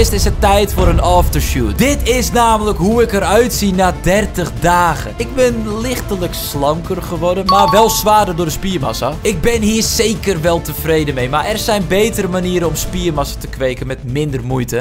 eerst is het tijd voor een aftershoot. Dit is namelijk hoe ik eruit zie na 30 dagen. Ik ben lichtelijk slanker geworden, maar wel zwaarder door de spiermassa. Ik ben hier zeker wel tevreden mee, maar er zijn betere manieren om spiermassa te kweken met minder moeite.